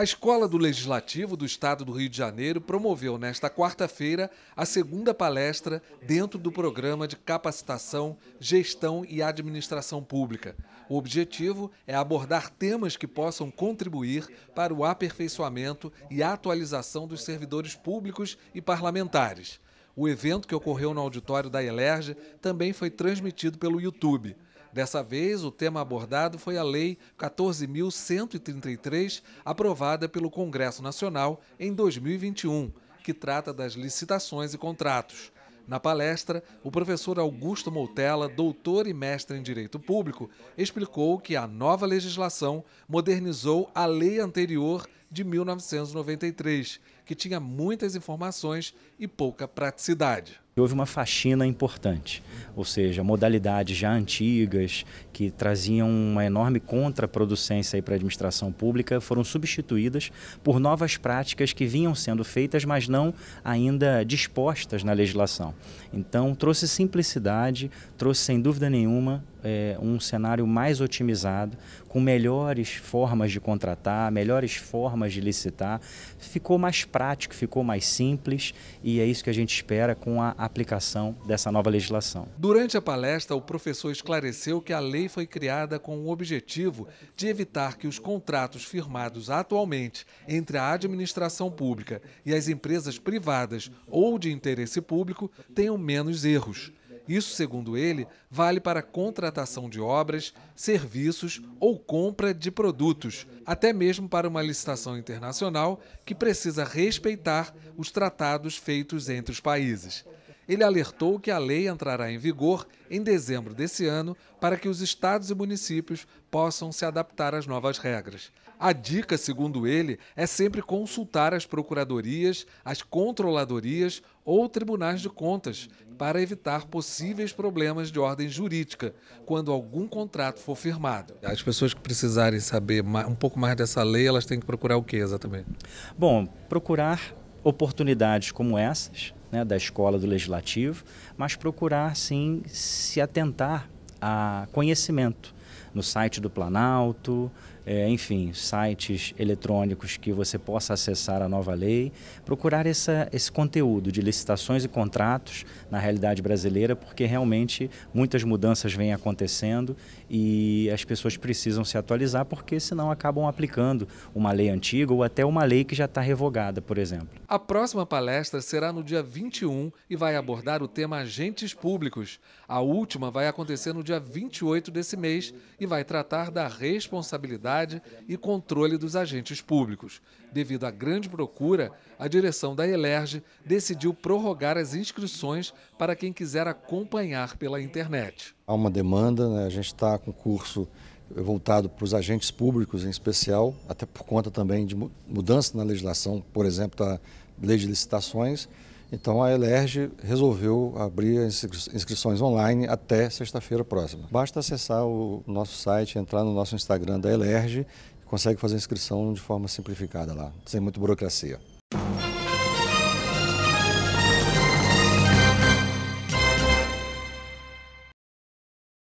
A Escola do Legislativo do Estado do Rio de Janeiro promoveu nesta quarta-feira a segunda palestra dentro do programa de capacitação, gestão e administração pública. O objetivo é abordar temas que possam contribuir para o aperfeiçoamento e atualização dos servidores públicos e parlamentares. O evento, que ocorreu no auditório da Elerge, também foi transmitido pelo YouTube. Dessa vez, o tema abordado foi a Lei 14.133, aprovada pelo Congresso Nacional em 2021, que trata das licitações e contratos. Na palestra, o professor Augusto Moutella, doutor e mestre em Direito Público, explicou que a nova legislação modernizou a lei anterior de 1993, que tinha muitas informações e pouca praticidade. Houve uma faxina importante, ou seja, modalidades já antigas que traziam uma enorme contraproducência para a administração pública foram substituídas por novas práticas que vinham sendo feitas, mas não ainda dispostas na legislação. Então, trouxe simplicidade, trouxe sem dúvida nenhuma é, um cenário mais otimizado, com melhores formas de contratar, melhores formas de licitar. Ficou mais prático, ficou mais simples e é isso que a gente espera com a aplicação dessa nova legislação. Durante a palestra, o professor esclareceu que a lei foi criada com o objetivo de evitar que os contratos firmados atualmente entre a administração pública e as empresas privadas ou de interesse público tenham menos erros. Isso, segundo ele, vale para contratação de obras, serviços ou compra de produtos, até mesmo para uma licitação internacional que precisa respeitar os tratados feitos entre os países. Ele alertou que a lei entrará em vigor em dezembro desse ano para que os estados e municípios possam se adaptar às novas regras. A dica, segundo ele, é sempre consultar as procuradorias, as controladorias ou tribunais de contas para evitar possíveis problemas de ordem jurídica quando algum contrato for firmado. As pessoas que precisarem saber um pouco mais dessa lei, elas têm que procurar o que exatamente? Bom, procurar oportunidades como essas, né, da escola do legislativo, mas procurar sim se atentar a conhecimento no site do Planalto, é, enfim, sites eletrônicos que você possa acessar a nova lei, procurar essa, esse conteúdo de licitações e contratos na realidade brasileira, porque realmente muitas mudanças vêm acontecendo e as pessoas precisam se atualizar, porque senão acabam aplicando uma lei antiga ou até uma lei que já está revogada, por exemplo. A próxima palestra será no dia 21 e vai abordar o tema agentes públicos. A última vai acontecer no dia 28 desse mês e vai tratar da responsabilidade e controle dos agentes públicos. Devido à grande procura, a direção da Elerge decidiu prorrogar as inscrições para quem quiser acompanhar pela internet. Há uma demanda, né? a gente está com curso voltado para os agentes públicos em especial, até por conta também de mudança na legislação, por exemplo, da lei de licitações. Então a Elerge resolveu abrir as inscrições online até sexta-feira próxima. Basta acessar o nosso site, entrar no nosso Instagram da Elerge consegue fazer a inscrição de forma simplificada lá, sem muita burocracia.